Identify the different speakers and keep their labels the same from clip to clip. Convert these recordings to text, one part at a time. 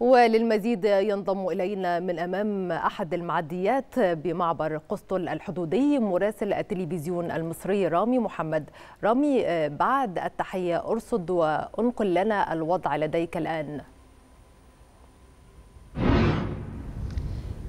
Speaker 1: وللمزيد ينضم إلينا من أمام أحد المعديات بمعبر قسطل الحدودي مراسل التلفزيون المصري رامي محمد. رامي بعد التحية أرصد وأنقل لنا الوضع لديك الآن.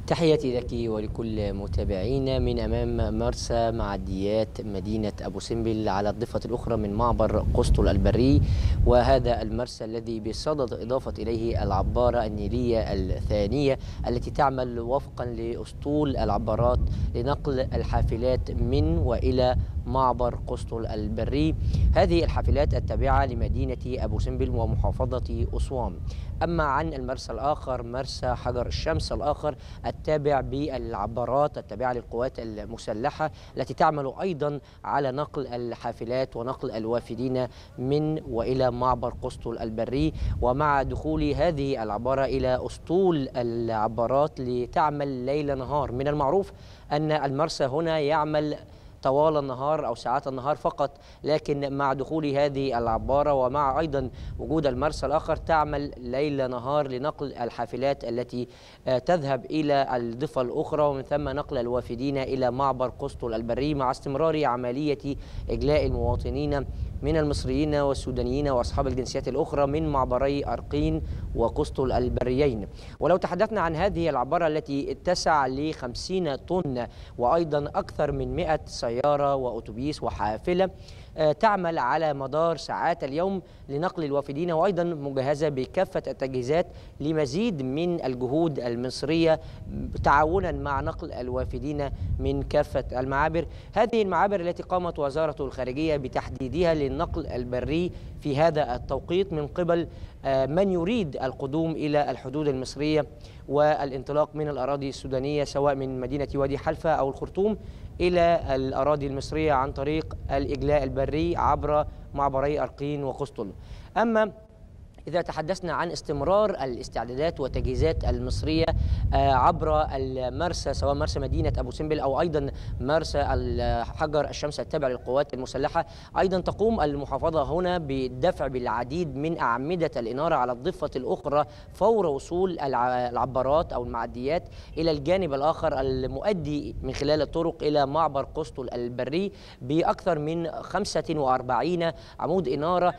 Speaker 2: تحياتي لك ولكل متابعينا من أمام مرسى معديات مدينة أبو سمبل على الضفة الأخرى من معبر قسطل البري وهذا المرسى الذي بصدد إضافة إليه العبارة النيلية الثانية التي تعمل وفقا لأسطول العبارات لنقل الحافلات من وإلى معبر قسطل البري. هذه الحافلات التابعة لمدينة أبو سمبل ومحافظة أسوان. أما عن المرسى الآخر مرسى حجر الشمس الآخر التابع بالعبارات التابعة للقوات المسلحة التي تعمل أيضا على نقل الحافلات ونقل الوافدين من وإلى معبر قسطل البري. ومع دخول هذه العبارة إلى أسطول العبارات لتعمل ليل نهار من المعروف أن المرسى هنا يعمل طوال النهار أو ساعات النهار فقط لكن مع دخول هذه العبارة ومع أيضا وجود المرسى الآخر تعمل ليل نهار لنقل الحافلات التي تذهب إلى الضفة الأخرى ومن ثم نقل الوافدين إلى معبر قسطل البري مع استمرار عملية إجلاء المواطنين من المصريين والسودانيين وأصحاب الجنسيات الأخرى من معبري أرقين وقسطل البريين. ولو تحدثنا عن هذه العبارة التي اتسع ل 50 طن وأيضا أكثر من 100 سيارة وأتوبيس وحافلة تعمل على مدار ساعات اليوم لنقل الوافدين وأيضا مجهزة بكافة التجهيزات لمزيد من الجهود المصرية تعاونا مع نقل الوافدين من كافة المعابر، هذه المعابر التي قامت وزارة الخارجية بتحديدها للنقل البري في هذا التوقيت من قبل من يريد القدوم إلى الحدود المصرية والانطلاق من الأراضي السودانية سواء من مدينة وادي حلفة أو الخرطوم إلى الأراضي المصرية عن طريق الإجلاء البري عبر معبري أرقين وقسطل. أما إذا تحدثنا عن استمرار الاستعدادات والتجهيزات المصرية عبر المرسى سواء مرسى مدينة أبو سمبل أو أيضا مرسى حجر الشمس التابع للقوات المسلحة أيضا تقوم المحافظة هنا بالدفع بالعديد من أعمدة الإنارة على الضفة الأخرى فور وصول العبارات أو المعديات إلى الجانب الآخر المؤدي من خلال الطرق إلى معبر قسطل البري بأكثر من 45 عمود إنارة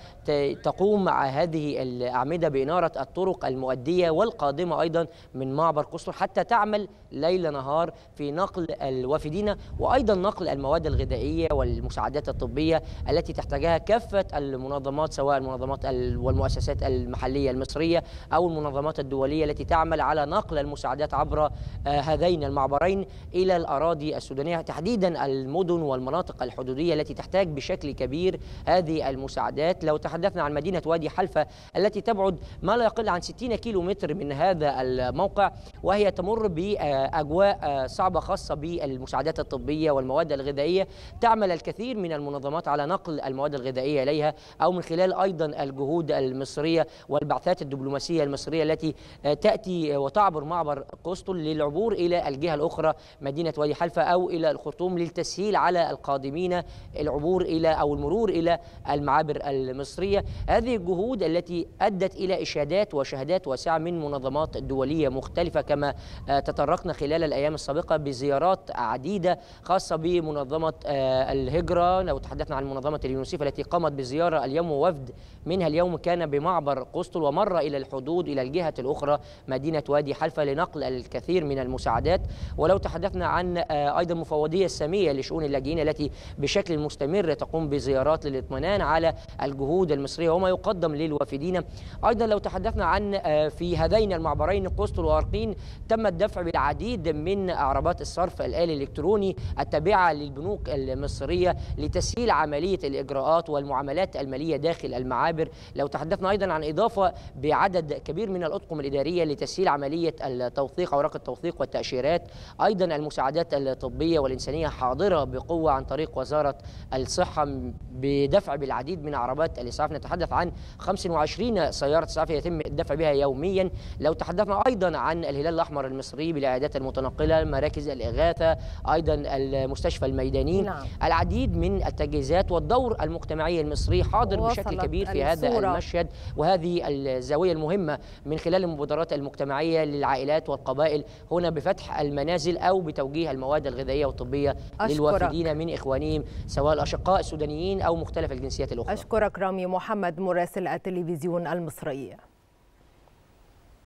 Speaker 2: تقوم هذه الأعمدة بإنارة الطرق المؤدية والقادمة أيضا من معبر قسطل حتى تعمل ليل نهار في نقل الوافدين وأيضا نقل المواد الغذائية والمساعدات الطبية التي تحتاجها كافة المنظمات سواء المنظمات والمؤسسات المحلية المصرية أو المنظمات الدولية التي تعمل على نقل المساعدات عبر هذين المعبرين إلى الأراضي السودانية. تحديدا المدن والمناطق الحدودية التي تحتاج بشكل كبير هذه المساعدات. لو تحدثنا عن مدينة وادي حلفة التي تبعد ما لا يقل عن 60 كيلو متر من هذا الموقع وهي تمر بأجواء صعبة خاصة بالمساعدات الطبية والمواد الغذائية. تعمل الكثير من المنظمات على نقل المواد الغذائية إليها أو من خلال أيضا الجهود المصرية والبعثات الدبلوماسية المصرية التي تأتي وتعبر معبر قسطل للعبور إلى الجهة الأخرى مدينة وادي حلفة أو إلى الخرطوم للتسهيل على القادمين العبور إلى أو المرور إلى المعابر المصرية. هذه الجهود التي أدت إلى إشادات وشهادات واسعة من منظمات دولية مختلفة كما تطرقنا خلال الأيام السابقة بزيارات عديدة خاصة بمنظمة الهجرة. لو تحدثنا عن منظمة اليونسيف التي قامت بزيارة اليوم ووفد منها اليوم كان بمعبر قسطل ومر إلى الحدود إلى الجهة الأخرى مدينة وادي حلفة لنقل الكثير من المساعدات. ولو تحدثنا عن أيضا مفوضية السامية لشؤون اللاجئين التي بشكل مستمر تقوم بزيارات للاطمئنان على الجهود المصرية وما يقدم للوافدين أيضا لو تحدثنا عن في هذين المعبرين قسطل وأرقين تم الدفع بالعديد من عربات الصرف الآلي الإلكتروني التابعة للبنوك المصرية لتسهيل عملية الإجراءات والمعاملات المالية داخل المعابر. لو تحدثنا أيضا عن إضافة بعدد كبير من الأطقم الإدارية لتسهيل عملية التوثيق أوراق التوثيق والتأشيرات. أيضا المساعدات الطبية والإنسانية حاضرة بقوة عن طريق وزارة الصحة بدفع بالعديد من عربات الإسعاف. نتحدث عن 25 20 سيارة إسعاف يتم الدفع بها يوميا لو تحدثنا أيضا عن الهلال الأحمر المصري بالعيادات المتنقلة مراكز الإغاثة أيضا المستشفى الميداني
Speaker 1: نعم.
Speaker 2: العديد من التجهيزات والدور المجتمعي المصري حاضر بشكل كبير في هذا
Speaker 1: الصورة.
Speaker 2: المشهد وهذه الزاوية المهمة من خلال المبادرات المجتمعية للعائلات والقبائل هنا بفتح المنازل أو بتوجيه المواد الغذائية والطبية
Speaker 1: أشكرك.
Speaker 2: للوافدين من إخوانهم سواء الأشقاء السودانيين أو مختلف الجنسيات الأخرى
Speaker 1: أشكرك رامي محمد مراسل التلفزيون المصري